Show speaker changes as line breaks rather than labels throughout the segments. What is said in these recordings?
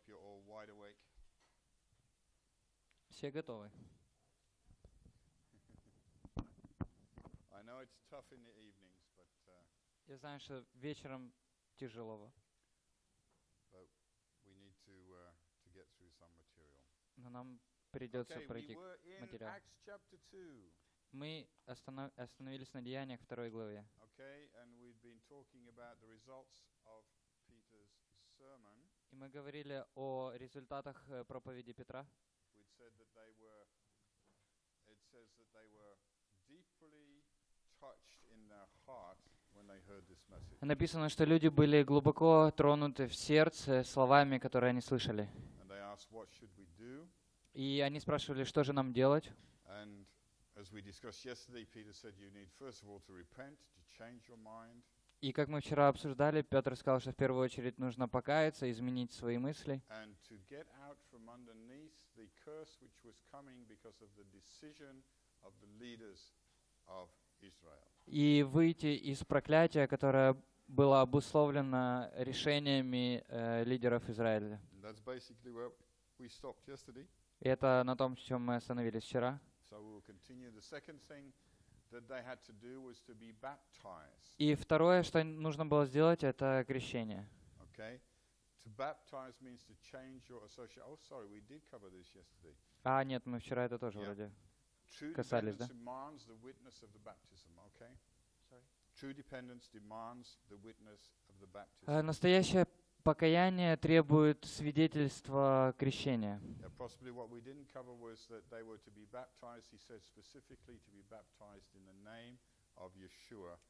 hope you're all wide awake.
Все готовы?
I know it's tough in the evenings, but uh,
Я знаю, что вечером тяжело,
we need to uh, to get through some material.
но нам придется
Okay, we
пройти.
were in
материал.
Acts chapter 2,
Мы останов- остановились на деяниях второй главе.
okay, and we've been talking about the results of Peter's sermon.
И мы говорили о результатах э, проповеди Петра. Написано, что люди были глубоко тронуты в сердце словами, которые они слышали. И они спрашивали, что же нам делать.
And as we discussed yesterday, Peter said you need first of all to repent, to change your mind,
И как мы вчера обсуждали, Петр сказал, что в первую очередь нужно покаяться, изменить свои мысли и выйти из проклятия, которое было обусловлено решениями э, лидеров Израиля. И это на том, чем мы остановились вчера.
So we'll continue. The second thing that they had to do was to be baptized.
И второе, что нужно было сделать, это крещение.
Okay? To baptize means to change your association. Oh, sorry, we did cover this yesterday.
А, нет, мы вчера это тоже вроде.
True
Касались,
dependence demands
Э, покаяние требует свидетельства крещения.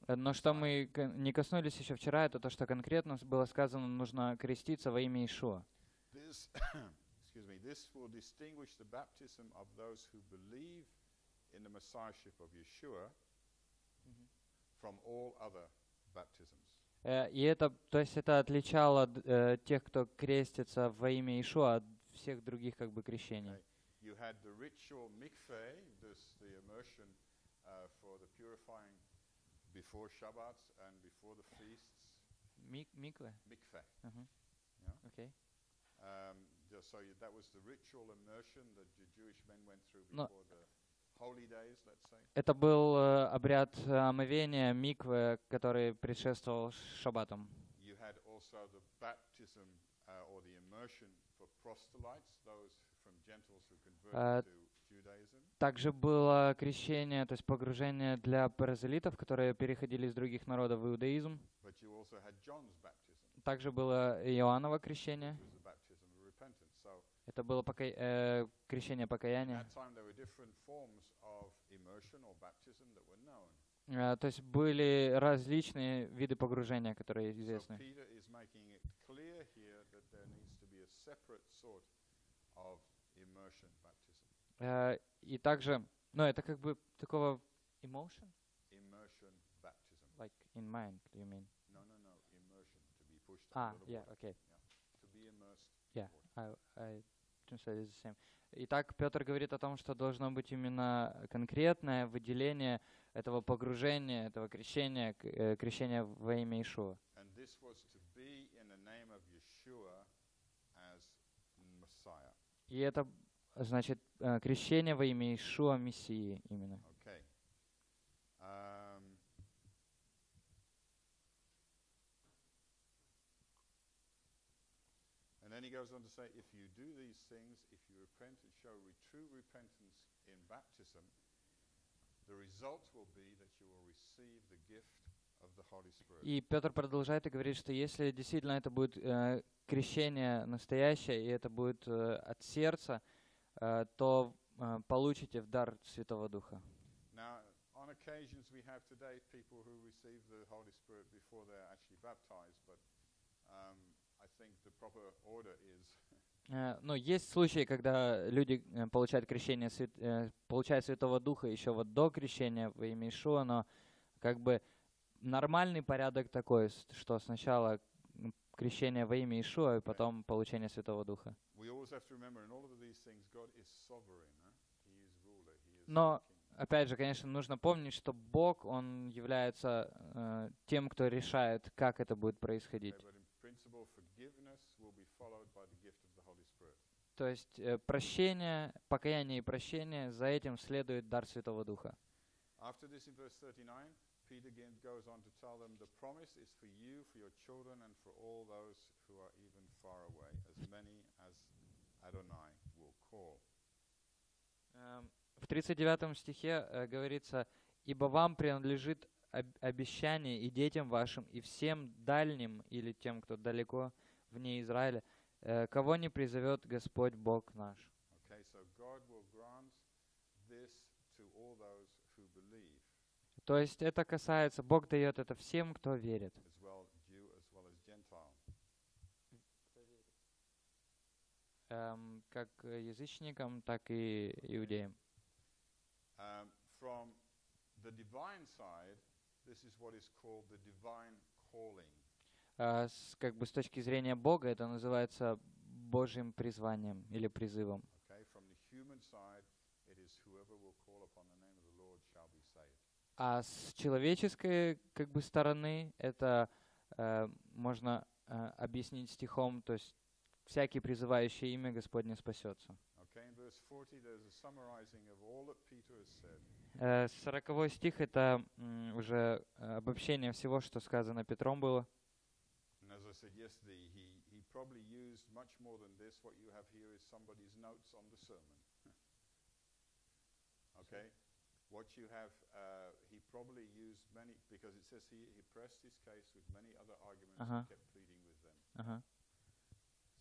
Э, Но что мы не коснулись еще вчера, это то, что конкретно было сказано, нужно креститься во имя Ишуа.
From all other baptisms.
Э, И это, то есть это отличало э, тех, кто крестится во имя Ишуа от всех других как бы крещений.
Uh,
микве?
Yeah.
Окей.
Um, so that was the ritual immersion that the Jewish men went through
No.
before the
Это был э, обряд э, омовения миквы, который предшествовал шаббатам.
Uh,
Uh. Также было крещение, то есть погружение для паразелитов, которые переходили из других народов в иудаизм. Также было Иоанново крещение.
which was the baptism of repentance. So
Это было пока- э, крещение покаяния. Э, То есть были различные виды погружения, которые известны. Э, И также, ну это как бы такого emotion,
Immersion baptism.
like in mind, you mean?
No, no, no. Immersion to be pushed
А,
the
yeah, okay.
To be immersed.
Yeah, I, I Итак, Петр говорит о том, что должно быть именно конкретное выделение этого погружения, этого крещения, э, крещения во имя Ишуа. И это значит э, крещение во имя Ишуа Мессии именно.
Okay. Um, and then he goes on to say, if you do these things, if you repent and show re- true repentance in baptism, the result will be that you will receive the gift of the Holy Spirit.
И Петр продолжает и говорит, что если действительно это будет э, крещение настоящее, и это будет э, от сердца, э, то э, получите в дар Святого Духа.
Now, on occasions, we have today people who receive the Holy Spirit before they're actually baptized, but um,
Но есть случаи, когда люди э, получают крещение, э, получают Святого Духа еще вот до крещения во имя Ишуа, но как бы нормальный порядок такой, что сначала крещение во имя Ишуа, и потом получение Святого Духа. Но, опять же, конечно, нужно помнить, что Бог, Он является э, тем, кто решает, как это будет происходить.
Okay, but in principle, forgiveness will be followed by the gift of the Holy Spirit.
То есть э, прощение, покаяние и прощение, за этим следует дар Святого Духа.
After this, in verse 39, Peter again goes on to tell them the promise is for you, for your children, and for all those who are even far away, as many as Adonai will call.
Эм, В 39 стихе э, говорится, «Ибо вам принадлежит об- обещание и детям вашим, и всем дальним, или тем, кто далеко вне Израиля, э, кого не призовет Господь Бог наш». То есть это касается, Бог дает это всем, кто верит. Эм, Как э, язычникам, так и иудеям.
Um, from the divine side, this is what is called the divine calling.
А с- Как бы с точки зрения Бога это называется Божьим призванием или призывом. А с человеческой как бы стороны это э, можно э, объяснить стихом, то есть всякий призывающий имя Господне спасется.
Okay, in verse 40, there's a summarizing of all that Peter has said.
Э, Сороковой стих это уже э, обобщение всего, что сказано Петром было.
suggest thee, he, he probably used much more than this. What you have here is somebody's notes on the sermon. okay? What you have, uh, he probably used many, because it says he, he pressed his case with many other arguments
uh-huh.
and kept pleading with them.
Uh-huh.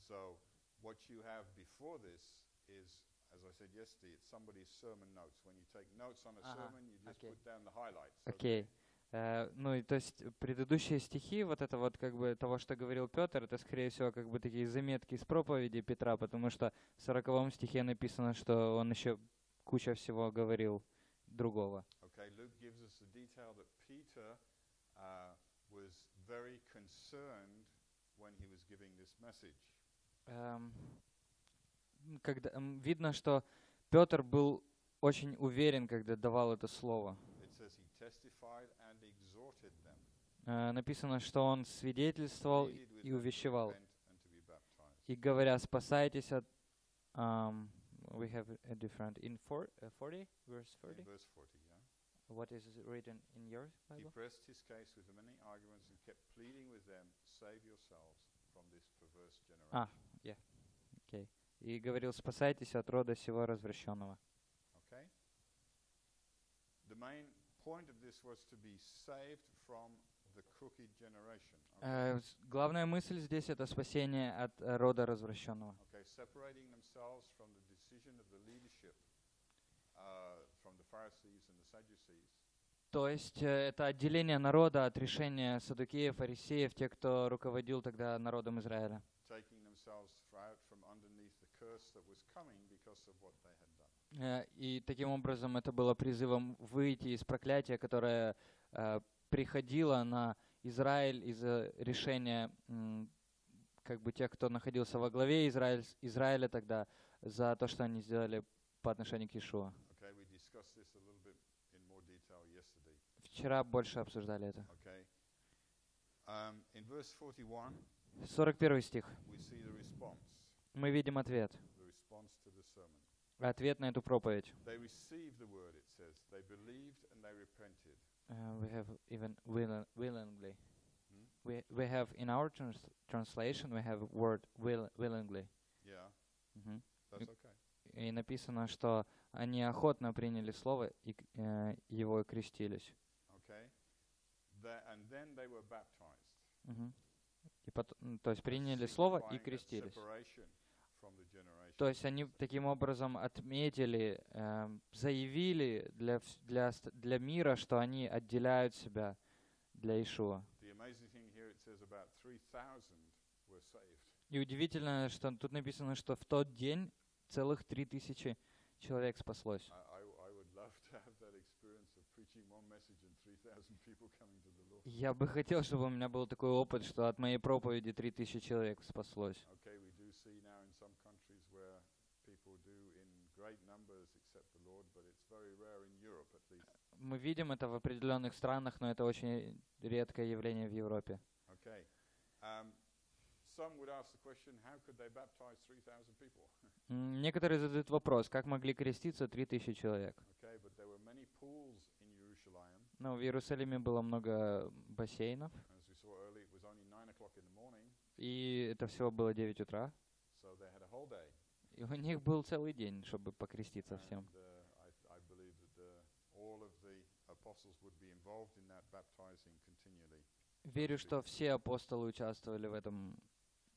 So, what you have before this is, as I said yesterday, it's somebody's sermon notes. When you take notes on a
uh-huh.
sermon, you just
okay.
put down the highlights.
okay. okay. Ну и то есть предыдущие стихи, вот это вот как бы того, что говорил Петр, это скорее всего как бы такие заметки из проповеди Петра, потому что в сороковом стихе написано, что он еще куча всего говорил другого.
Okay, Luke gives us the detail that Peter uh, was very concerned when he was giving this message.
М, когда, м, видно, что Петр был очень уверен, когда давал это слово.
It says he testified and exhorted them,
Э, написано, что он свидетельствовал и увещевал. И говоря, спасайтесь от... ам, we have a different... In four, uh, 40? Verse
In
40?
verse 40, yeah.
What is written in your
He
Bible?
pressed his case with many arguments and kept pleading with them, save yourselves from this perverse generation.
Ah. Окей. И говорил, спасайтесь от рода сего развращенного.
Okay? The main point of this was to be saved from
Э, главная мысль здесь — это спасение от э, рода развращенного.
Uh,
То есть э, это отделение народа от решения садукеев, фарисеев, тех, кто руководил тогда народом Израиля. Э, И таким образом это было призывом выйти из проклятия, которое приходило на Израиль из-за решения как бы тех, кто находился во главе Израиль, Израиля тогда, за то, что они сделали по отношению к Иешуа.
Okay.
Вчера больше обсуждали это.
Okay. Um, in verse 41,
41 стих. Мы видим ответ. Ответ на эту проповедь.
They received the word, it says. They believed and they repented.
Uh, we have even willing, willingly.
Hmm?
We, we have in our trans- translation we have word will, willingly.
Yeah,
Мгм.
that's okay.
И написано, что они охотно приняли слово и к- э, его и крестились.
Okay. Tha- and then they were baptized.
Мгм. И пот- м, то есть приняли слово и
signifying that
крестились. То есть они таким образом отметили, эм, заявили для, для, для мира, что они отделяют себя для Ишуа.
The amazing thing here, it says about 3,000 were saved.
И удивительно, что тут написано, что в тот день целых три тысячи человек спаслось.
I, I, I would love to have that experience of preaching one message and 3,000 people coming to the Lord.
Я бы хотел, чтобы у меня был такой опыт, что от моей проповеди три тысячи человек спаслось.
Okay, we do see now in some countries where people do in great numbers accept the Lord, but it's very rare in Europe at least.
Мы видим это в определенных странах, но это очень редкое явление в Европе.
Okay. Um, some would ask the question, how could they baptize 3,000 people?
М, Некоторые задают вопрос, как могли креститься 3000 человек?
okay, but there were many pools in Jerusalem.
Ну, в Иерусалиме было много бассейнов,
As we saw earlier, it was only 9 o'clock in the morning,
и это всего было 9 утра.
so they had a whole day.
И у них был целый день, чтобы покреститься всем.
And uh, I, I believe that the, all of the apostles would be involved in that baptizing continually.
Верю, что все апостолы участвовали в этом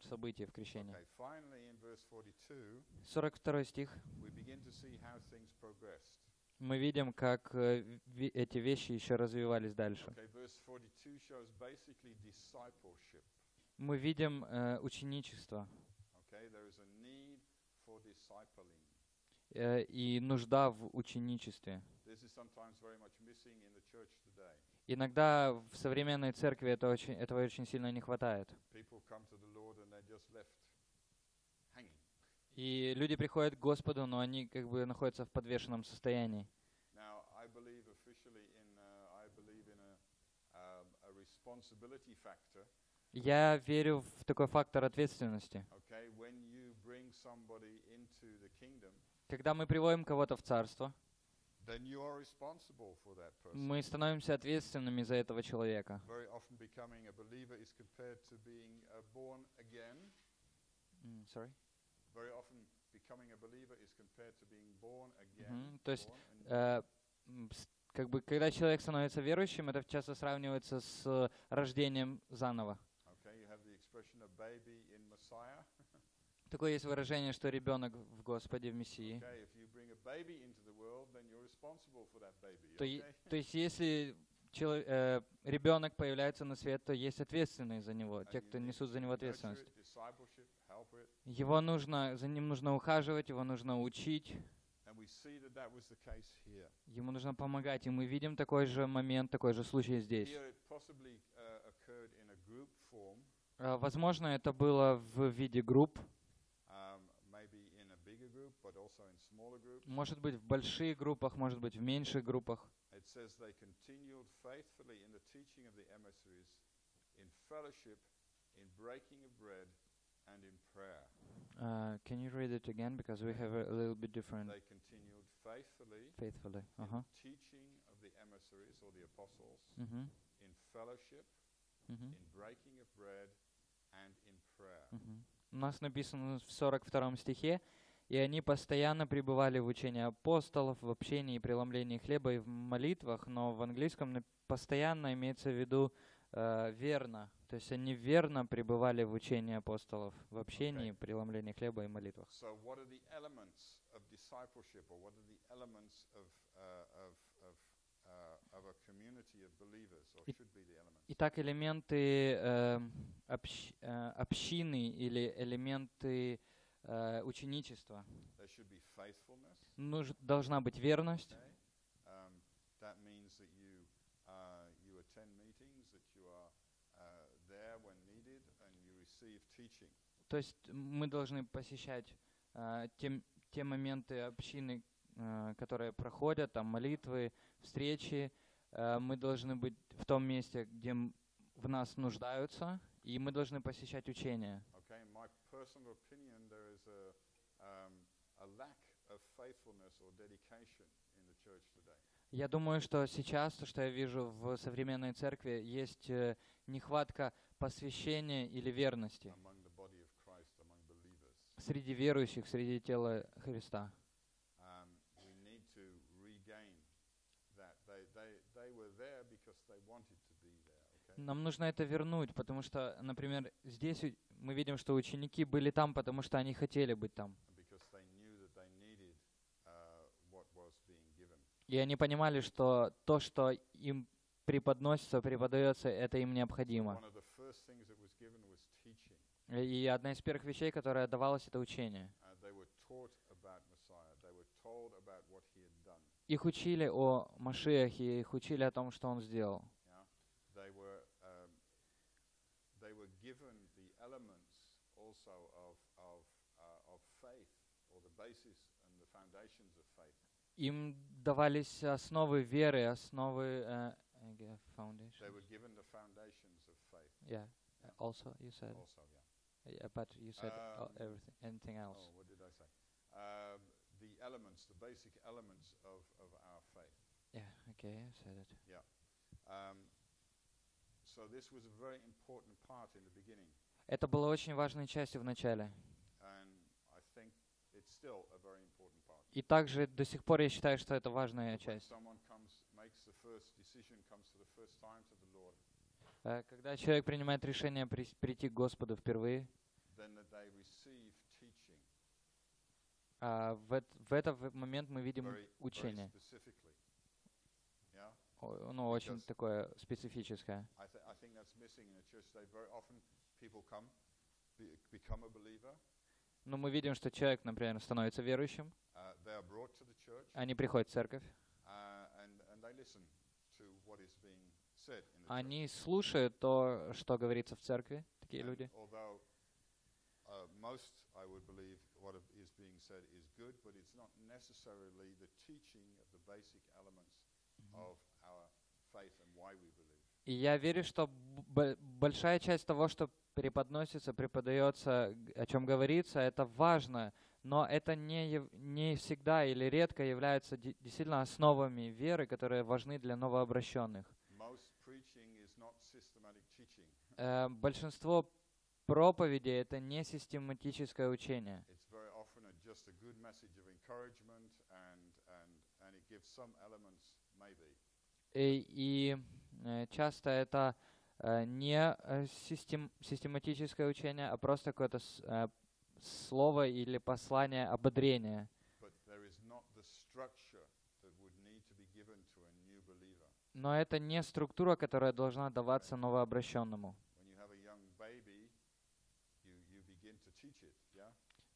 событии, в крещении.
Okay, finally, in verse 42,
42 стих. Мы видим, как э, эти вещи еще развивались дальше.
Okay, verse 42 shows basically discipleship.
Мы видим э, ученичество э, и нужда в ученичестве. Иногда в современной церкви это очень, этого очень сильно не хватает. И люди приходят к Господу, но они как бы находятся в подвешенном состоянии.
Uh, um.
Я верю в такой фактор ответственности. Когда мы приводим кого-то в царство, мы становимся ответственными за этого человека. Sorry? То есть. Э, как бы, когда человек становится верующим, это часто сравнивается с э, рождением заново.
Okay,
Такое есть выражение, что ребенок в Господе, в Мессии. То, то есть, если ребенок появляется на свет, то есть ответственные за него, те, кто несут за него ответственность. Его нужно, за ним нужно ухаживать, его нужно учить, ему нужно помогать. И мы видим такой же момент, такой же случай здесь.
Uh,
Э, Возможно, это было в виде групп,
um, maybe in a bigger group, but also in smaller groups.
Может быть, в больших группах, может быть, в меньших группах. Uh, can you read it again? Because we have a, a little bit different
They continued faithfully
faithfully.
in
Ага.
teaching of the emissaries or the apostles,
Мгм.
in fellowship,
Мгм.
in breaking of bread, and in prayer.
Мгм. У нас написано в 42 стихе, «И они постоянно пребывали в учении апостолов, в общении и преломлении хлеба и в молитвах», но в английском постоянно имеется в виду э, верно. То есть они верно пребывали в учении апостолов, в общении,
Окей.
преломлении хлеба и молитвах.
So, what are the elements of discipleship, or what are the elements of uh, of of uh?
Итак, элементы э, общ- э, общины или элементы э, ученичества.
Faithfulness.
Нуж- должна быть верность. То есть мы должны посещать э, те, те моменты общины, э, которые проходят, там молитвы, встречи. Э, мы должны быть в том месте, где в нас нуждаются, и мы должны посещать учения.
My personal opinion, there is a um, a lack of faithfulness or dedication in the church today.
Я думаю, что сейчас, то, что я вижу в современной церкви, есть э, нехватка посвящения или верности среди верующих, среди тела Христа.
Um?
Нам нужно это вернуть, потому что, например, здесь мы видим, что ученики были там, потому что они хотели быть там.
Uh.
И они понимали, что то, что им преподносится, преподается, это им необходимо. И одна из первых вещей, которая давалась, это учение.
Uh.
Их учили о Машиахе, их учили о том, что он сделал.
Yeah? They were um, they were given the elements also of of uh, of faith or the basis and the foundations of faith.
Им давались основы веры, основы... э, I guess,
They
foundations.
were given the foundations of faith
Yeah. Also, you said.
also, yeah.
Yeah, but you said uh,
Um,
everything, anything
Oh,
else.
what did I say? Um, the elements, the basic elements of, of our faith.
Yeah, okay, I said it.
Um, so this was a very important part in the beginning,
Это было очень важной частью в начале.
and I think it's still a.
И также до сих пор я считаю, что это важная часть. Э, Когда человек принимает решение прийти к Господу впервые, а в, в этот момент мы видим учение. Ну, очень такое специфическое.
People come, be- become a believer,
Но мы видим, что человек, например, становится верующим,
uh,
они приходят в церковь,
uh,
они слушают то, что говорится в церкви, такие люди.
Although uh,
И я верю, что большая часть того, что преподносится, преподается, о чем говорится, это важно, но это не, не всегда или редко являются де- действительно основами веры, которые важны для новообращенных. Э, большинство проповедей это не систематическое учение. И, и, э, часто это э, не э, систем- систематическое учение, а просто какое-то э, слово или послание ободрения. Но это не структура, которая должна даваться новообращенному.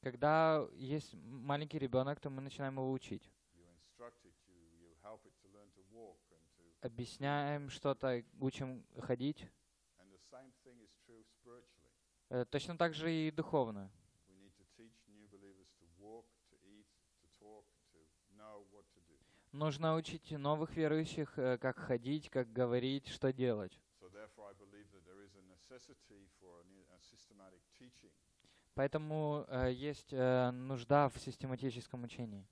Когда есть маленький ребенок, то мы начинаем его учить.
You instruct it, you, you help it to learn to walk and to
Объясняем что-то, учим ходить. Э, Точно так же и духовно. Нужно учить новых верующих, э, как ходить, как говорить, что делать. Поэтому э, есть э, нужда в систематическом учении.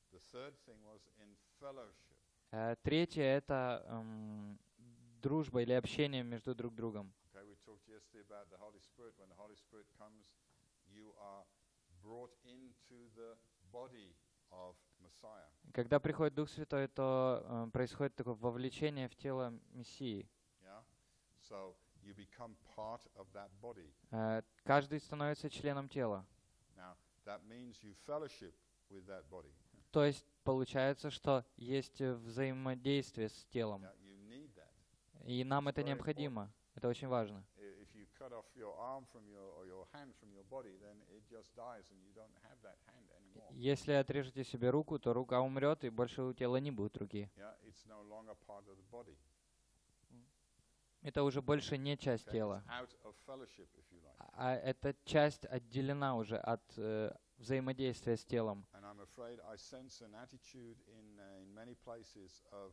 Третье — это эм, дружба или общение между друг другом. Когда приходит Дух Святой, то э, происходит такое вовлечение в тело Мессии.
Yeah? So you become part of that body.
Э, Каждый становится членом тела.
Now, that means you fellowship with that body.
То есть получается, что есть э, взаимодействие с телом. И нам это необходимо. Это очень важно. Если отрежете себе руку, то рука умрет, и больше у тела не будет руки. Это уже больше не часть тела.
Like.
А эта часть отделена уже от э, взаимодействия с телом.
Uh,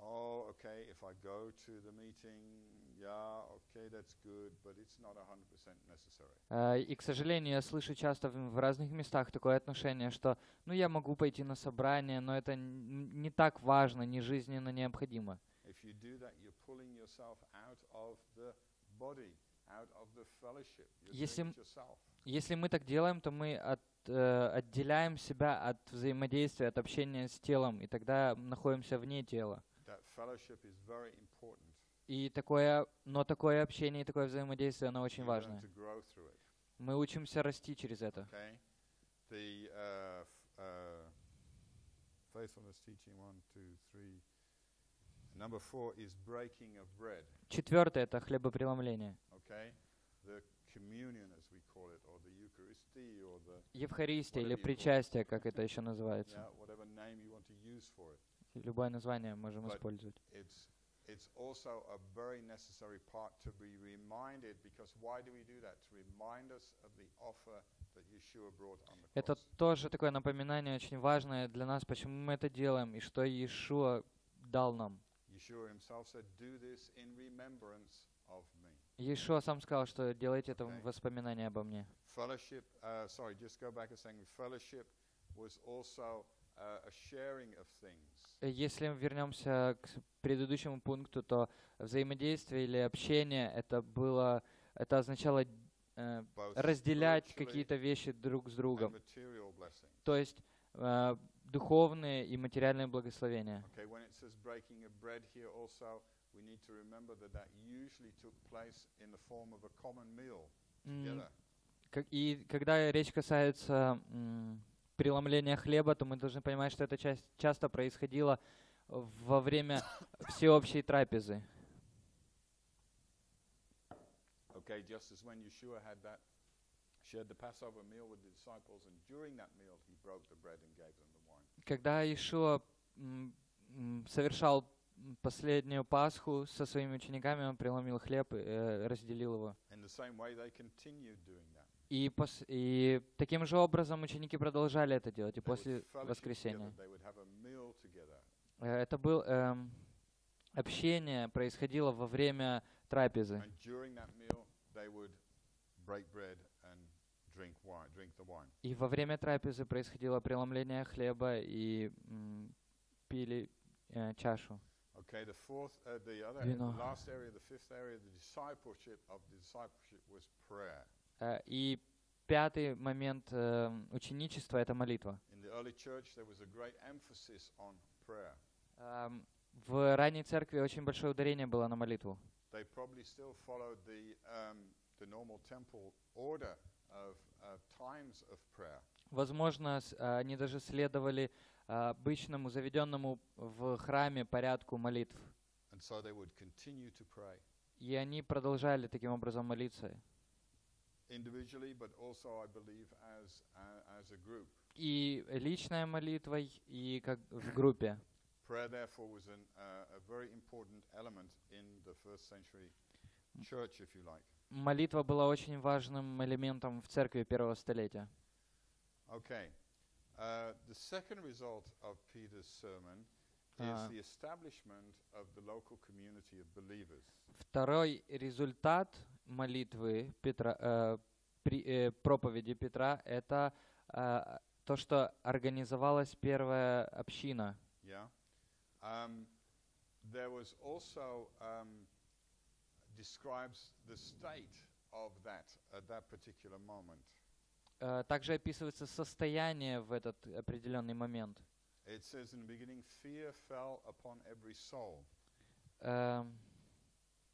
oh, okay, if I go to the meeting, yeah, okay, that's good, but it's not 100% necessary.
Э, И, к сожалению, я слышу часто в, разных местах такое отношение, что, ну, я могу пойти на собрание, но это не так важно, не жизненно необходимо.
If you do that, you're pulling yourself out of the body, out of the fellowship. You're
Если
yourself.
Если мы так делаем, то мы от, э, отделяем себя от взаимодействия, от общения с телом, и тогда находимся вне тела. И такое, но такое общение и такое взаимодействие, оно очень
it.
Мы учимся расти через это.
Okay? The uh, uh, faithfulness teaching, one, two, three. Number four is breaking of bread.
Четвертое — это хлебопреломление.
Okay? The communion,
Евхаристия или причастие, как это еще называется. Любое название можем использовать.
It's it's also a very necessary part to be reminded because why do we do that? To remind us of the offer that Yeshua brought on the
Это тоже такое напоминание очень важное для нас, почему мы это делаем и что Иешуа дал нам. Иешуа сам сказал, что делайте это
Okay.
в воспоминание обо мне.
Fellowship, uh, sorry, just go back a second. Fellowship was also uh, a sharing of things.
Если вернемся к предыдущему пункту, то взаимодействие или общение это было, это означало
both
разделять какие-то вещи друг с другом, то есть э, духовные и материальные благословения.
Okay, we need to remember that that usually took place in the form of a common meal together.
как- И когда речь касается м, преломления хлеба, то мы должны понимать, что это часть, часто происходило во время всеобщей трапезы.
Okay, just as when Yeshua had that, shared the Passover meal with the disciples, and during that meal he broke the bread and gave them the wine.
Когда Ишуа м, м, совершал последнюю Пасху со своими учениками, он преломил хлеб и э, разделил его. И, пос- и таким же образом ученики продолжали это делать и после воскресения. Э, Это был эм, общение происходило во время трапезы. И во время трапезы происходило преломление хлеба и м, пили э, чашу.
Okay, the fourth, uh, the other,
Вино.
the last area, the fifth area, the discipleship of the discipleship was prayer.
Э, И пятый момент э, ученичества — это молитва.
In the early church, there was a great emphasis on prayer.
Эм, В ранней церкви очень большое ударение было на молитву.
They probably still followed the um, the normal temple order of uh, times of prayer.
Возможно, э, они даже следовали э, обычному заведенному в храме порядку молитв. И они продолжали таким образом молиться.
group.
И личная молитва, и как в группе.
Prayer, therefore, was an, uh, a very important element in the first century church, if you like.
Молитва была очень важным элементом в церкви первого столетия.
Okay. Uh, the second result of Peter's sermon is
Ah.
the establishment of the local community of believers.
Второй результат молитвы Петра, э, при- э, проповеди Петра — это э, то, что организовалась первая община.
Yeah. Um, there was also um, describes the state of that at that particular moment.
Э, Также описывается состояние в этот определенный момент.
It says in the beginning, fear fell upon every soul.
Эм,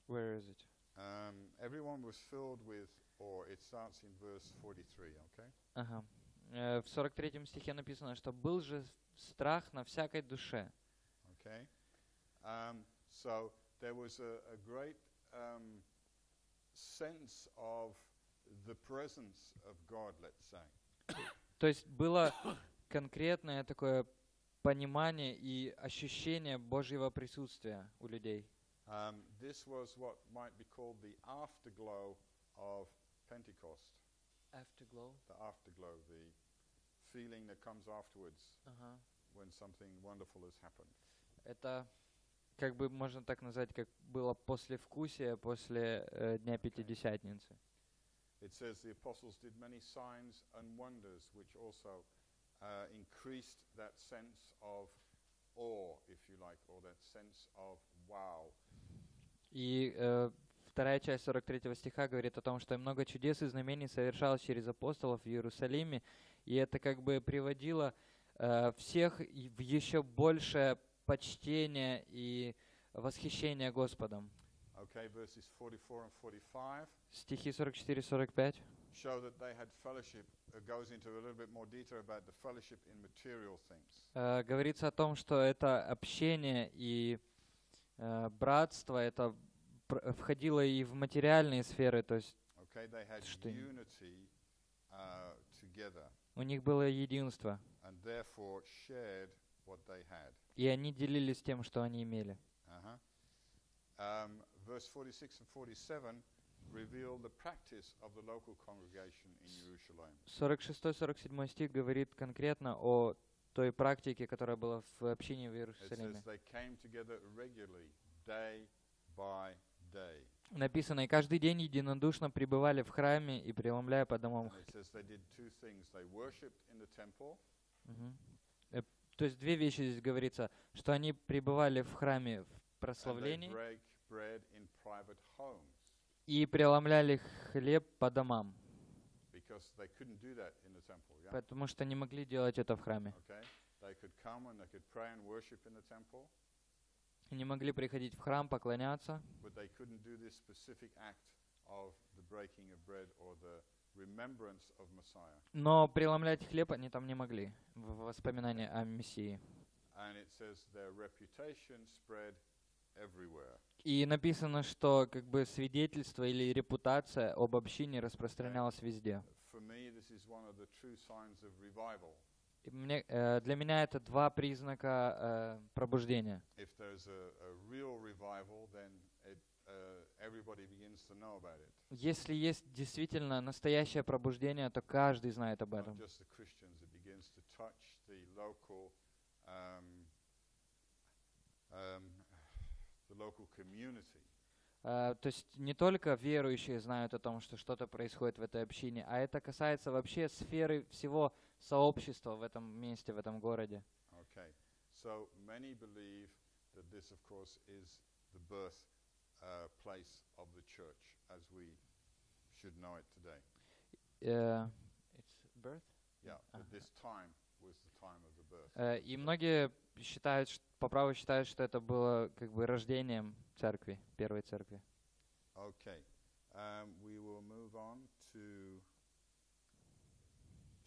Where is it?
Um, everyone was filled with, or it starts in verse 43, okay?
Ага. Э, В 43 стихе написано, что был же страх на всякой душе.
Okay? Um, so there was a, a great um, sense of God, let's say.
То есть было конкретное такое понимание и ощущение Божьего присутствия у людей.
Um, this was what might be called the afterglow of Pentecost.
Afterglow.
The afterglow, the feeling that comes afterwards
Ага.
when something wonderful has happened.
Это как бы можно так назвать, как было послевкусие после э, Дня Пятидесятницы.
It says the apostles did many signs and wonders, which also uh, increased that sense of awe, if you like, or that sense of wow.
И э, вторая часть 43 стиха говорит о том, что много чудес и знамений совершалось через апостолов в Иерусалиме, и это как бы приводило э, всех в еще большее почтение и восхищение Господом.
Okay, verses 44 and 45
Стихи 44-45
show that they had fellowship. It goes into a little bit more detail about the fellowship in material things.
э, говорится о том, что это общение и э, братство, это пр- входило и в материальные сферы, то есть
Okay, they had
Что
unity uh, together
у них было единство,
and therefore shared what they had.
и они делились тем, что они имели.
Uh-huh. Um, verse 46 and 47 reveal the practice of the local congregation in Jerusalem.
46-47 стих говорит конкретно о той практике, которая была в общине в
It
Иерусалиме.
says they came together regularly, day by day.
написано, и каждый день единодушно пребывали в храме и преломляя по домам.
It.
Э, То есть две вещи здесь говорится, что они пребывали в храме в прославлении и преломляли хлеб по домам, потому что не могли делать это в храме. Не могли приходить в храм, поклоняться, но преломлять хлеб они там не могли в воспоминании о Мессии.
And it says their reputation spread everywhere.
И написано, что как бы свидетельство или репутация об общине распространялась везде. Мне, э, для меня это два признака э, пробуждения.
Uh.
Если есть действительно настоящее пробуждение, то каждый знает об этом.
um, um, the local community.
Э, то есть не только верующие знают о том, что что-то происходит в этой общине, а это касается вообще сферы всего сообщества в этом месте, в этом городе.
Okay, so many believe that this, of course, is the birth uh, place of the church as we should know it today.
Э, it's birth?
Yeah,
Uh-huh.
this time was the time of the.
Э, И многие считают, по праву считают, что это было как бы рождением церкви, первой церкви.
Okay, um, we will move on to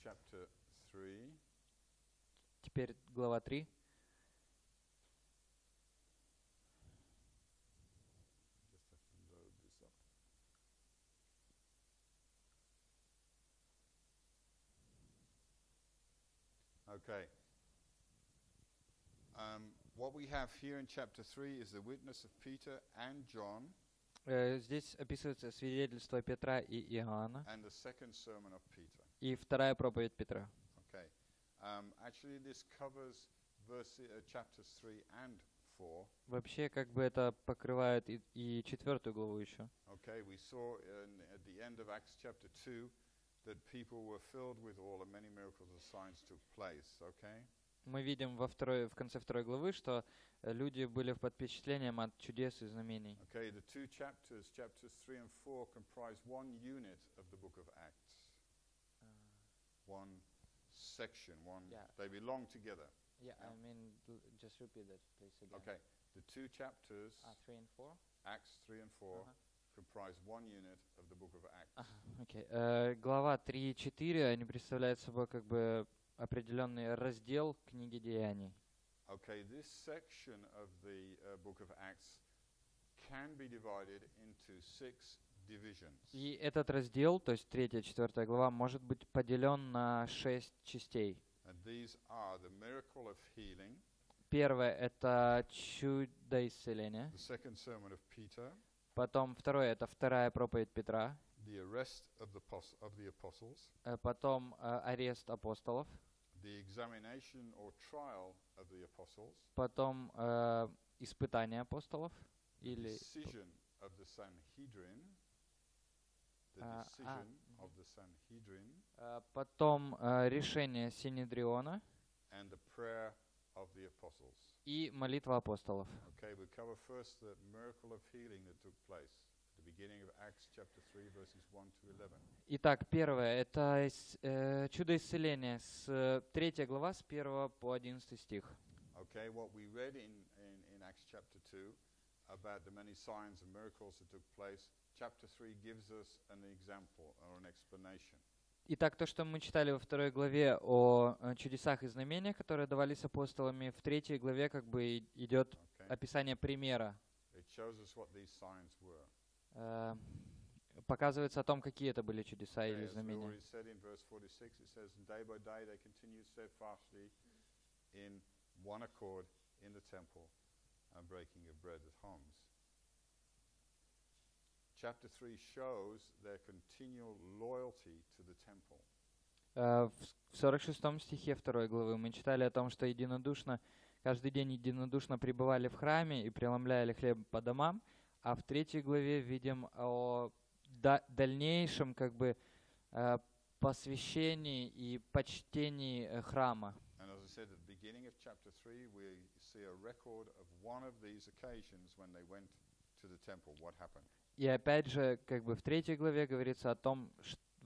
chapter 3.
Теперь глава 3.
Just have to load this up. Okay. Um, what we have here in chapter 3 is the witness of Peter and John
Э, Здесь описывается свидетельство Петра и Иоанна
and the second sermon of Peter.
и вторая проповедь Петра.
Okay. Um, actually, this covers verse, uh, chapters 3 and 4.
Вообще, как бы это покрывает и, и четвертую главу еще.
Okay, we saw in, at the end of Acts chapter 2 that people were filled with all and many miracles and signs took place. Okay?
Мы видим во второй, в конце второй главы, что э, люди были под впечатлением от чудес и знамений.
Okay, the two chapters, chapters 3 and 4, comprise one unit of the book of Acts. One section, one.
Yeah.
They belong together.
Yeah, I mean, just repeat that, please, again.
Okay, the two chapters,
Ah, three and four?
Acts 3 and 4,
Ага.
comprise one unit of the book of Acts.
Окей. Э, глава 3 и 4, они представляют собой как бы определенный раздел книги Деяний.
Okay, this section of the uh, book of Acts can be divided into six divisions.
И этот раздел, то есть третья, четвертая глава, может быть поделен на шесть частей.
And these are the miracle of healing,
Первое — это чудо исцеления.
the second sermon of Peter,
Потом второе — это вторая проповедь Петра.
the arrest of the, pos- of the apostles,
Э, Потом э, арест апостолов.
The examination or trial of the apostles,
Потом э, испытание апостолов. Или
decision of the Sanhedrin, the
А, а,
decision
мгм.
of the Sanhedrin,
э, потом э, решение Синедриона и молитва апостолов.
Okay, we cover first the miracle of healing that took place at the beginning of Acts chapter 3, verses 1 to 11.
Итак, первое — это э, чудо исцеления, с э, 3 глава, с 1 по 11 стих.
Okay, what we read in, in, in Acts chapter 2 about the many signs and miracles that took place, chapter 3 gives us an example or an explanation.
Итак, то, что мы читали во второй главе о э, чудесах и знамениях, которые давались апостолами, в третьей главе как бы идет
Okay?
описание примера.
It shows us what these signs were.
Э, Показывается о том, какие это были чудеса или знамения.
already said in verse 46, it says, And day by day they continued steadfastly in one accord in the temple and breaking of bread at homes. Chapter 3 shows their continual loyalty to the temple.
Э, В с- в 46 стихе второй главы мы читали о том, что единодушно, каждый день единодушно пребывали в храме и преломляли хлеб по домам, А в третьей главе видим о да- дальнейшем как бы э, посвящении и почтении э, храма.
And as I said at the beginning of chapter 3, we see a record of one of these occasions when they went to the temple. What happened?
И опять же, как бы в третьей главе говорится о том,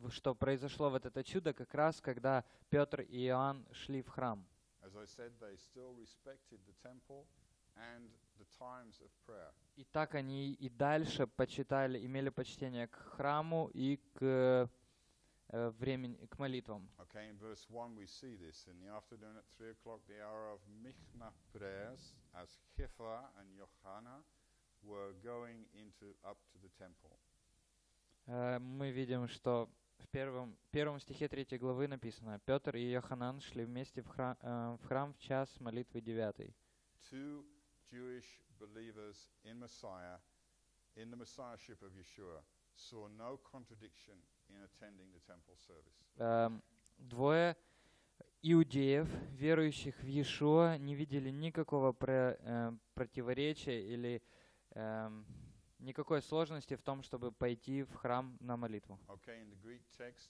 что произошло вот это чудо как раз, когда Петр и Иоанн шли в храм.
As I said, they still respected the temple and
И так они и дальше почитали, имели почтение к храму и к э, времени, к молитвам.
Okay, in verse 1 we see this. In the afternoon at 3 o'clock, the hour of Michna prayers, as Kepha and Johanna were going into up to the temple.
Э, Мы видим, что в первом, первом стихе третьей главы написано, Петр и Йоханан шли вместе в храм, в храм в час молитвы девятой.
Two Jewish believers in Messiah, in the Messiahship of Yeshua, saw no contradiction in attending the temple service.
Эм, Двое иудеев, верующих в Иешуа, не видели никакого про- э, противоречия или эм, никакой сложности в том, чтобы пойти в храм на молитву.
Okay, text,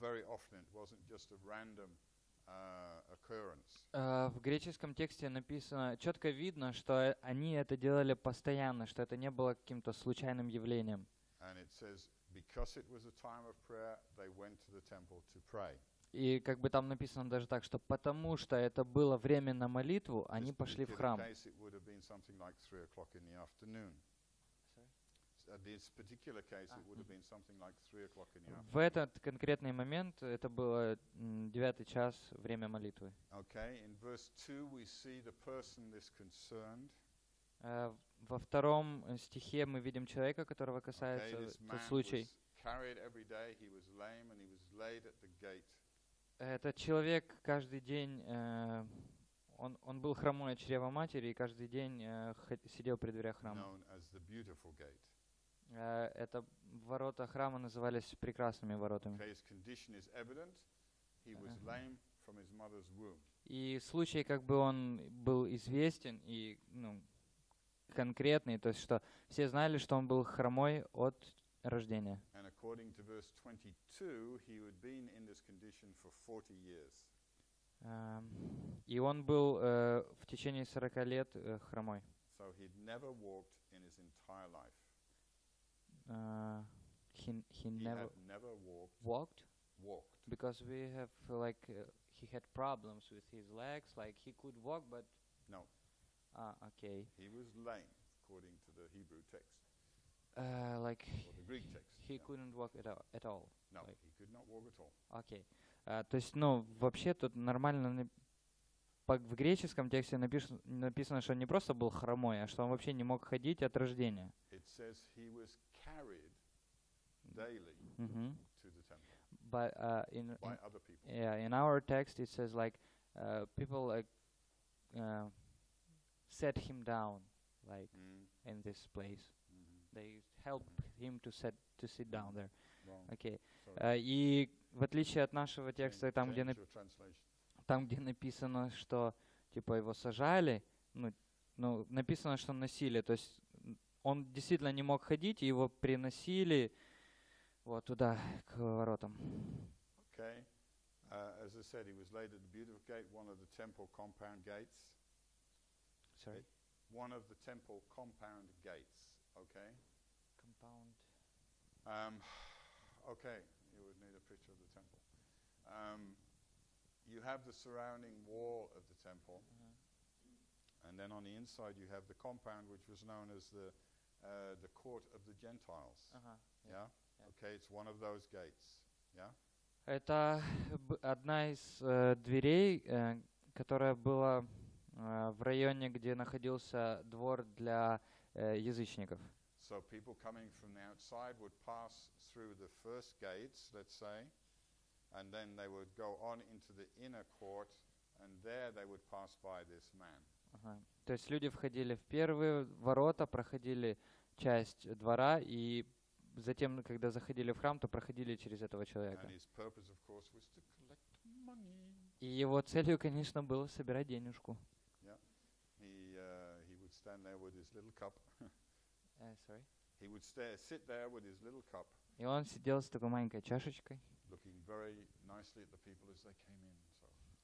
very often. It wasn't just a random uh.
Э, В греческом тексте написано, четко видно, что э, они это делали постоянно, что это не было каким-то случайным явлением.
And it says, because it was a time of prayer, they went to the temple to pray.
И как бы там написано даже так, что потому что это было время на молитву, они пошли в храм. В
afternoon.
этот конкретный момент это было девятый час, время молитвы.
Okay, in verse 2, we see the person that's concerned.
Э, Во втором э, стихе мы видим человека, которого касается этот случай. Этот человек каждый день, э, он, он был хромой от чрева матери, и каждый день сидел при дверях храма. Это ворота храма назывались прекрасными воротами. И случай, как бы он был известен и ну, конкретный, то есть что все знали, что он был хромой от рождения.
And according to verse 22, he had been in this condition for 40 years.
Эм, И он был э, в течение 40 лет э, хромой.
So he'd never walked in his entire life.
Э, He, he
He
never
never walked,
walked
walked.
because we have uh, like uh, he had problems with his legs, like he could walk, but
No,
ah, okay,
he was lame, according to the Hebrew text
Uh, like
or the Greek text.
he
Yeah.
couldn't walk at all. At all.
No,
like-
he could not walk at all.
А, то есть, ну, вообще тут нормально по- в греческом тексте напиш- написано, что он не просто был хромой, а что он вообще не мог ходить от рождения.
It says he was carried daily
Мгм.
to the temple
But uh, in,
by
in
other people.
yeah, in our text it says like uh, people like uh, set him down like
Mm,
in this place.
mhm.
They help him to set to sit down there.
Wrong.
Окей.
Sorry.
А, и в отличие от нашего текста,
Change-
там где,
change
нап-
your translation.
там, где написано, что типа его сажали, ну, ну, написано, что насилие. То есть м, он действительно не мог ходить, и его приносили вот туда, к воротам.
Okay. Uh, as I said, he was laid at the beautiful gate, one of the temple compound gates.
Sorry.
One of the temple compound gates. Okay.
Compound.
Um, okay. You would need a picture of the temple. Um, you have the surrounding wall of the temple, and then on the inside you have the compound, which was known as the uh, the court of the Gentiles.
Ага.
Yeah.
Yeah.
Okay. It's one of those gates. Yeah.
Это одна из э, дверей, э, которая была э, в районе, где находился двор для э, язычников.
So people coming from the outside would pass through the first gates, let's say, and then they would go on into the inner court, and there they would pass by this man.
Ага. То есть люди входили в первые ворота, проходили часть двора, и затем, когда заходили в храм, то проходили через этого человека. И его целью, конечно, было собирать денежку.
Uh.
Э, И он сидел с такой маленькой чашечкой.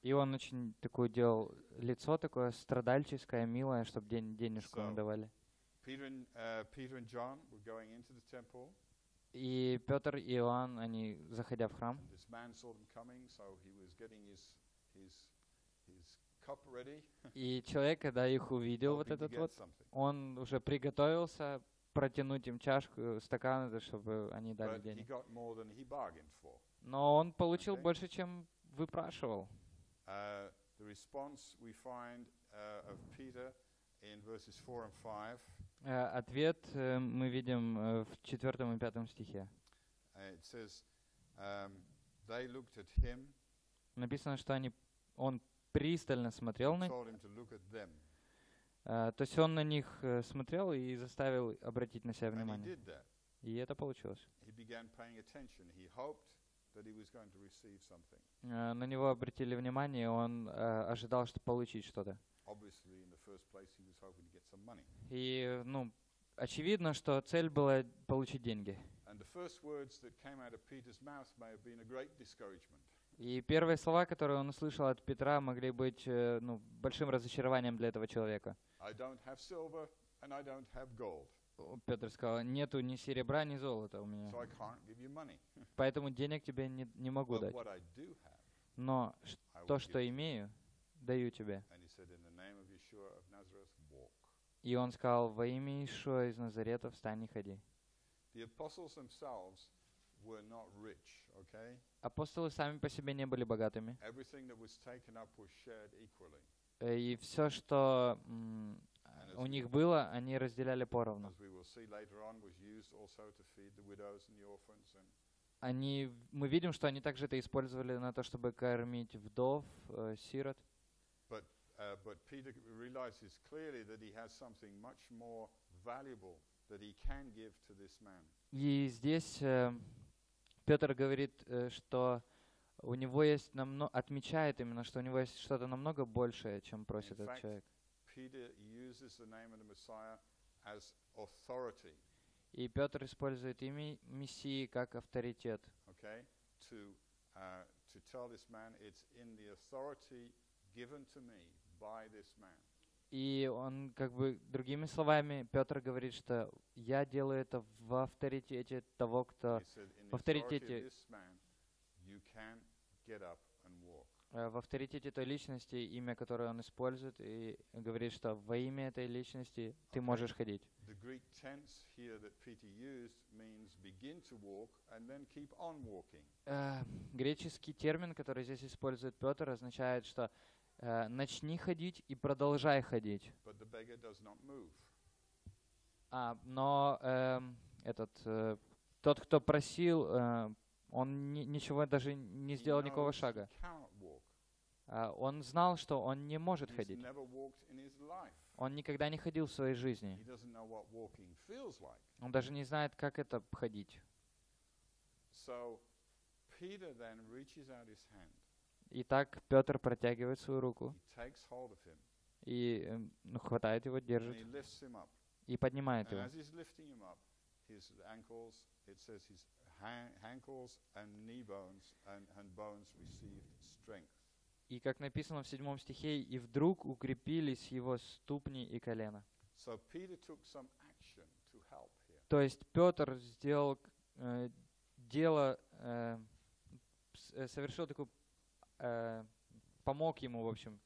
И он очень такое делал лицо такое страдальческое, милое, чтобы день, денежку ему давали.
Peter and uh, Peter and John were going into the temple.
И Петр и Иоанн, они, заходя в храм, и человек, когда их увидел, вот этот вот, он уже приготовился протянуть им чашку, стакан, чтобы они дали денег. Но он получил
Okay.
больше, чем выпрашивал.
Uh, the response we find uh, of Peter in verses 4 and 5,
Э, Ответ э, мы видим э, в четвертом и пятом стихе.
says, um,
Написано, что они, он пристально смотрел на. Э, То есть он на них э, смотрел и заставил обратить на себя внимание. И это получилось. Э, На него обратили внимание, и он э, ожидал, что получить что-то. И, ну, очевидно, что цель была получить деньги. И первые слова, которые он услышал от Петра, могли быть э, ну, большим разочарованием для этого человека. Петр сказал, нету ни серебра, ни золота у меня, поэтому денег тебе не, не могу дать. Но то, что имею, даю тебе. И он сказал, во имя Ишуа из Назарета встань и ходи. Апостолы сами по себе не были богатыми. Э, И все, что у них было, они разделяли поровну. Они, мы видим, что они также это использовали на то, чтобы кормить вдов, э, сирот.
Uh, but Peter realizes clearly that he has something much more valuable that he can give to this man.
И здесь э, Петр говорит, э, что у него есть намного, отмечает именно, что у него есть что-то намного большее, чем просит
In
этот
fact,
человек.
Peter uses the name of the Messiah as authority,
И Петр использует имя Мессии как авторитет.
okay, to uh, to tell this man it's in the authority given to me.
И он, как бы, другими словами, Петр говорит, что я делаю это в авторитете того, кто, в авторитете- э, в авторитете той личности, имя которое он использует, и говорит, что во имя этой личности ты можешь ходить. Э, греческий термин, который здесь использует Петр, означает, что начни ходить и продолжай ходить. А, но эм, этот э, тот, кто просил, э, он ни- ничего даже не сделал никакого шага. А, он знал, что он не может ходить. Он никогда не ходил в своей жизни. Он даже не знает, как это ходить.
So Peter then reaches out his hand.
Итак, Петр протягивает свою руку. И эм, ну, хватает его, держит. И поднимает его. И как написано в седьмом стихе, и вдруг укрепились его ступни и колено. То есть Петр сделал э, дело, э, э, совершил такую, э, помог ему, в общем.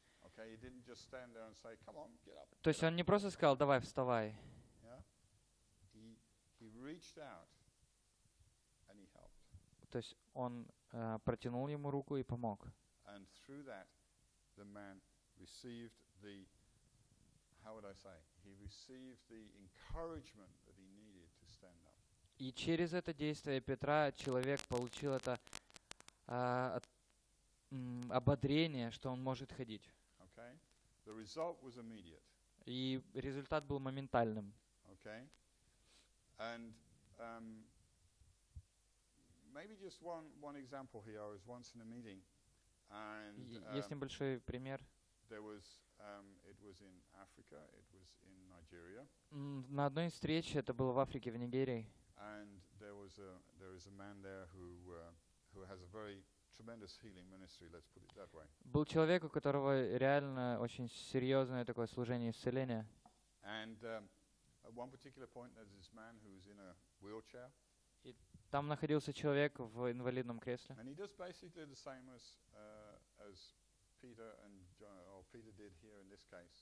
То есть он не просто сказал, давай, вставай. То есть он э, протянул ему руку и помог. И через это действие Петра человек получил это а, м, ободрение, что он может ходить.
Okay, the result was immediate.
И результат был моментальным.
Okay, and um, maybe just one one example here. I was once in a meeting, and um,
Есть небольшой пример.
there was, um, it was in Africa, it was in Nigeria,
На одной из встреч, это было в Африке, в Нигерии,
and there was a there is a man there who uh, who has a very
был человек, у которого реально очень серьезное такое служение исцеления.
Um, wheelchair,
Там находился человек в инвалидном кресле.
uh.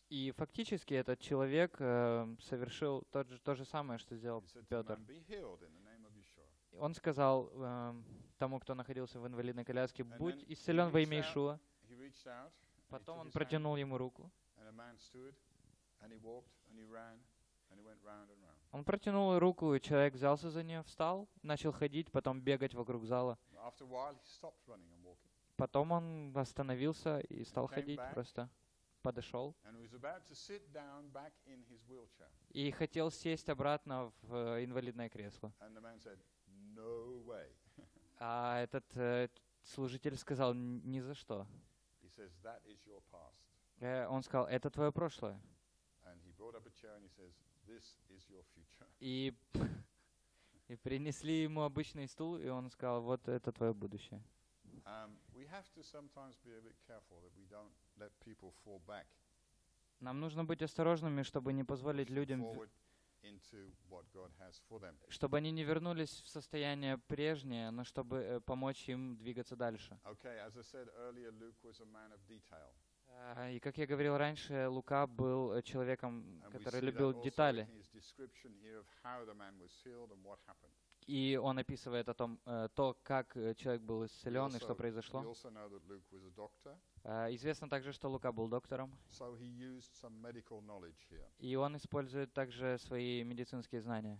И фактически этот человек э, совершил тот же, то же самое, что сделал Петр. Он сказал эм, тому, кто находился в инвалидной коляске, будь исцелен во имя Ишуа. Потом он протянул ему руку. Он протянул руку, и человек взялся за нее, встал, начал ходить, потом бегать вокруг зала. Потом он остановился и стал ходить, просто. Подошел. И хотел сесть обратно в э, инвалидное кресло. А этот э, служитель сказал, «Н- ни за что. Э, Он сказал, это твое прошлое. И, и принесли ему обычный стул, и он сказал, вот это твое будущее.
Um,
Нам нужно быть осторожными, чтобы не позволить людям, чтобы они не вернулись в состояние прежнее, но чтобы э, помочь им двигаться дальше. А, И как я говорил раньше, Лука был э, человеком, который любил детали. И он описывает о том, э, то, как человек был исцелен и что произошло. А, Известно также, что Лука был доктором, и он использует также свои медицинские знания.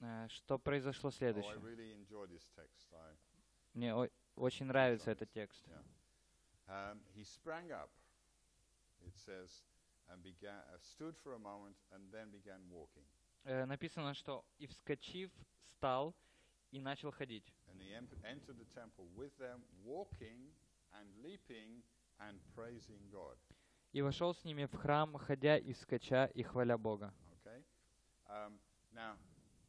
Э, Что произошло
Oh,
следующее? Мне очень нравится этот текст.
Um, uh.
Э, Написано, что «и вскочив, стал и начал ходить».
And he entered the temple with them, walking and leaping and praising God.
И вошел с ними в храм, ходя и скача и хваля Бога.
Okay? Um, now,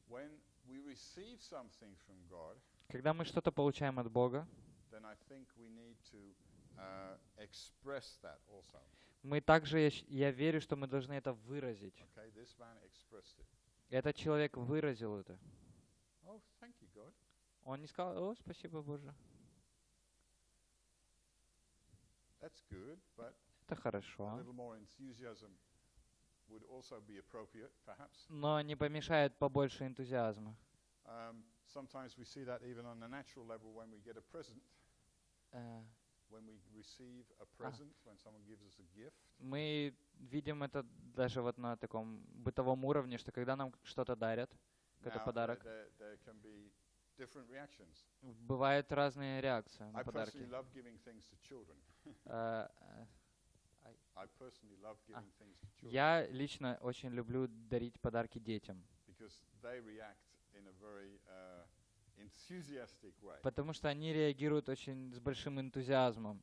when we receive something from God,
Когда мы что-то получаем от Бога,
then I think we need to uh, express that also.
мы также, я, я верю, что мы должны это выразить.
Okay? This man expressed it.
Этот человек выразил это.
Oh, thank you, God.
Он не сказал, о, спасибо, Боже.
That's good, but
Это хорошо. Но не помешает побольше энтузиазма.
Um, sometimes we see that even on a natural level when we get a present,
Э,
when we receive a present, when someone gives us a gift.
Мы видим это даже вот на таком бытовом уровне, что когда нам что-то дарят, какой-то подарок,
There, there can be different reactions.
Бывают разные реакции на подарки. Э, э, Я лично очень люблю дарить подарки детям,
because they react in a very uh, enthusiastic way
потому что они реагируют очень с большим энтузиазмом,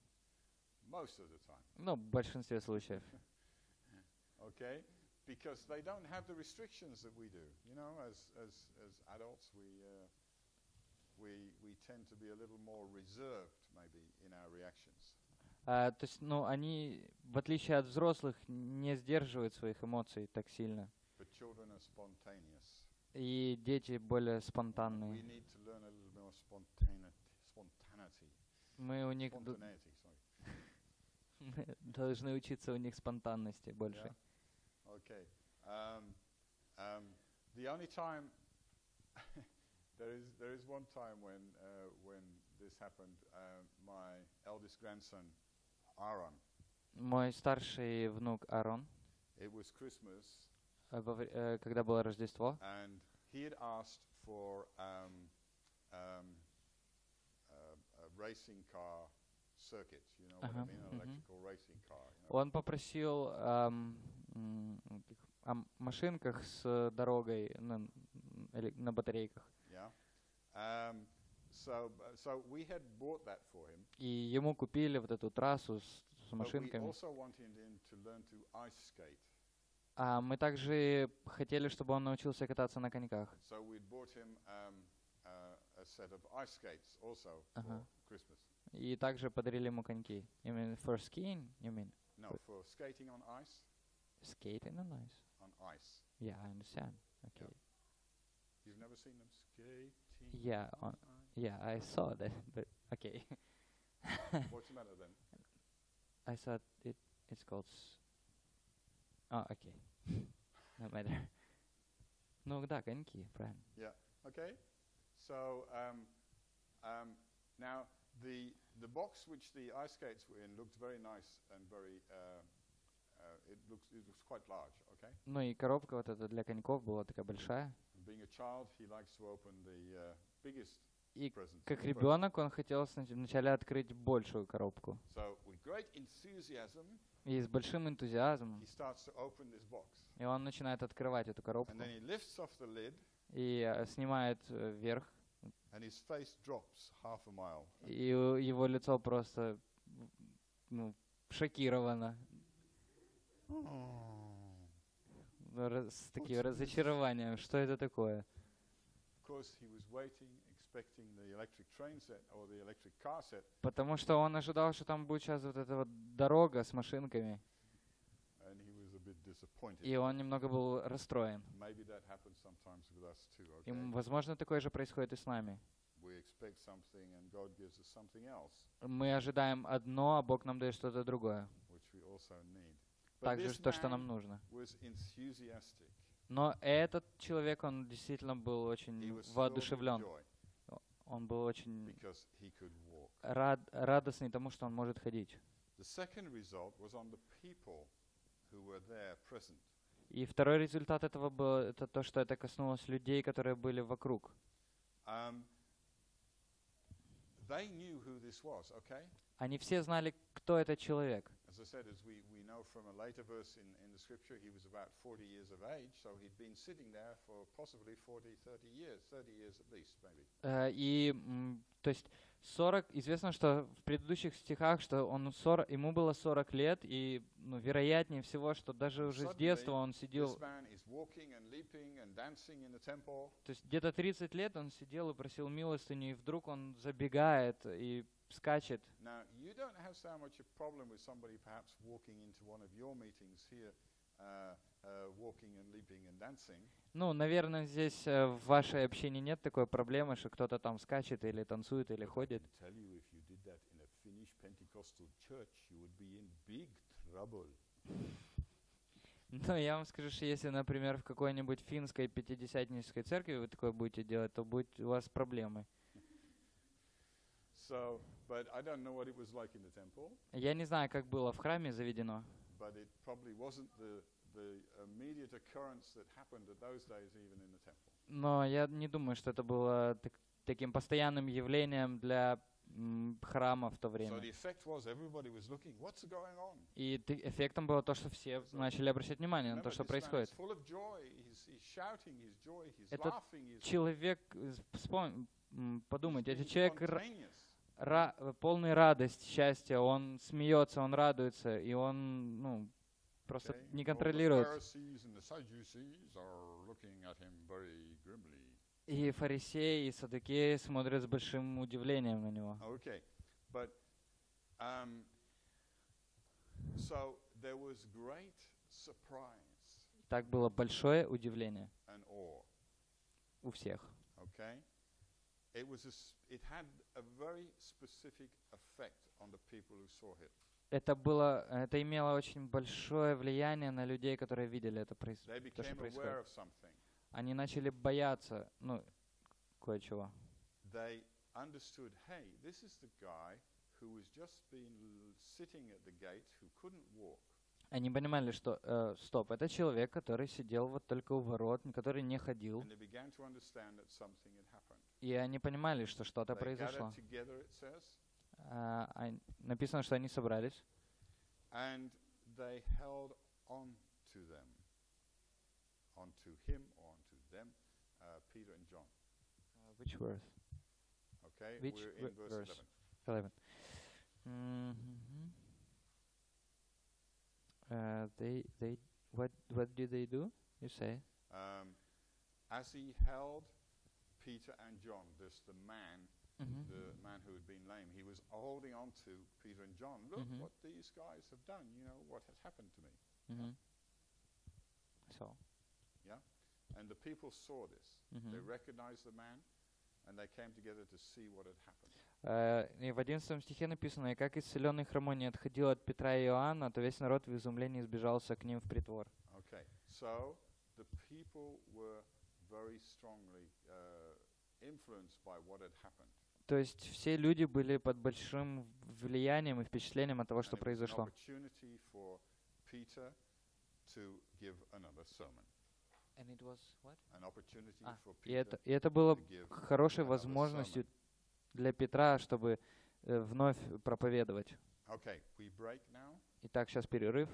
ну, в большинстве случаев.
Okay? Because they don't have the restrictions that we do. You know, as as as adults, we uh, we we tend to be a little more reserved, maybe, in our reactions.
А, то есть, ну, они, в отличие от взрослых, не сдерживают своих эмоций так сильно.
But children are spontaneous.
И дети более спонтанные. Мы у них мы должны учиться у них спонтанности больше.
Yeah. Okay. Um, um, the only time there is there is one time when uh, when this happened. Uh, my eldest grandson, Aaron.
Мой старший внук Арон,
It was Christmas,
э, э, когда было Рождество,
and he had asked for um, um, uh, a racing car circuit. You know what I
Uh-huh,
mean? An
mhm.
electrical racing car.
Он попросил о машинках с дорогой на батарейках. И ему купили вот эту трассу с, с
but we
машинками.
also wanted him to learn to ice skate.
А мы также хотели, чтобы он научился кататься на коньках.
So we'd bought him um, uh, a set of ice skates also
Uh-huh.
for Christmas.
И также подарили ему коньки. You mean for skiing? You mean
No, for skating on ice,
skating on ice?
on ice.
Yeah, I understand. Okay.
You've never seen them skating?
Yeah, on, yeah, I saw that, but okay.
ice? What's the matter then?
I thought it it's called. s- Oh, okay. no matter. Ну да, коньки, правильно.
Okay, so um, um, now the the box which the ice skates were in looked very nice and very. Uh, uh, it looks it looks quite large. Okay,
Ну и коробка вот эта для коньков была такая большая.
And being a child, he likes to open the uh,
И как ребенок он хотел вначале открыть большую коробку.
So with great enthusiasm,
И с большим энтузиазмом.
he starts to open this box,
И он начинает открывать эту коробку.
and then he lifts off the lid,
И э, снимает э, вверх.
and his face drops half a mile.
И его лицо просто ну, шокировано. Раз- С таким разочарованием. Что это такое? Потому что он ожидал, что там будет сейчас вот эта вот дорога с машинками. И он немного был расстроен. И, возможно, такое же происходит и с нами. Мы ожидаем одно, а Бог нам дает что-то другое. Также то, что нам нужно. Но этот человек, он действительно был очень воодушевлен. Он был очень рад, радостный тому, что он может ходить. И второй результат этого был это то, что это коснулось людей, которые были вокруг.
Um?
Они все знали, кто этот человек.
As I said, as we, we know from a later verse in, in the scripture, he was about 40 years of age, so he'd been sitting there for possibly 40, 30 years, 30 years at least, maybe.
Э, И, то есть, 40, известно, что в предыдущих стихах, что он 40, ему было 40 лет, и, ну, вероятнее всего, что даже уже с детства он сидел, то есть где-то 30 лет он сидел и просил милостыню, и вдруг он забегает и скачет.
Now, you don't have so much a problem with somebody perhaps walking into one of your meetings here, uh, uh, walking and leaping and dancing.
Ну, наверное, здесь э, в вашей общине нет такой проблемы, что кто-то там скачет или танцует или ходит. Но я вам скажу, что если, например, в какой-нибудь финской пятидесятнической церкви вы такое будете делать, то будет у вас проблемы.
So,
Я не знаю, как было в храме заведено, но я не думаю, что это было так- таким постоянным явлением для храма в то время. И эффектом было то, что все начали обращать внимание на то, что происходит. Этот Человек, э, вспом- м,
he's
подумайте, этот человек. Ра- полный радость, счастья, он смеется, он радуется, и он, ну, просто
Okay?
не контролирует. И фарисеи, и садукеи смотрят с большим удивлением на него.
Okay, but um, so there was great surprise
Так было большое удивление у всех.
Okay, it was a it had a very specific effect on the people who saw it.
Это было, это имело очень большое влияние на людей, которые видели это проис- то, что происходит. Они начали бояться, ну, кое-чего.
They understood, hey, this is the guy who has just been l- sitting at the gate who couldn't walk.
Они понимали, что, э, стоп, это человек, который сидел вот только у ворот, который не ходил.
And they began to understand that something had happened.
И они понимали, что что-то произошло.
together,
А, ань- написано, что они собрались,
and they held on to them, onto him or onto them, uh, Peter and John.
Which verse?
Okay,
Which
we're
ver-
in verse
verse?
11.
11. Mhm. Uh, they, they, what, what did they do? You say?
Um, as he held Peter and John, this the man,
Mhm.
the man who had been lame, he was holding on to Peter and John. Look
Mhm.
what these guys have done. You know what has happened to me.
Мгм. So.
And the people saw this. They recognized the man, and they came together to see what had happened.
Э, И в 11 стихе написано, «И как исцеленный хромой не отходил от Петра и Иоанна, то весь народ в изумлении сбежался к ним в притвор».
Okay, so the people were very strongly uh.
То есть все люди были под большим влиянием и впечатлением от того, что произошло. А,
for
И это, и это было хорошей возможностью для Петра, чтобы э, вновь проповедовать. Итак, сейчас перерыв.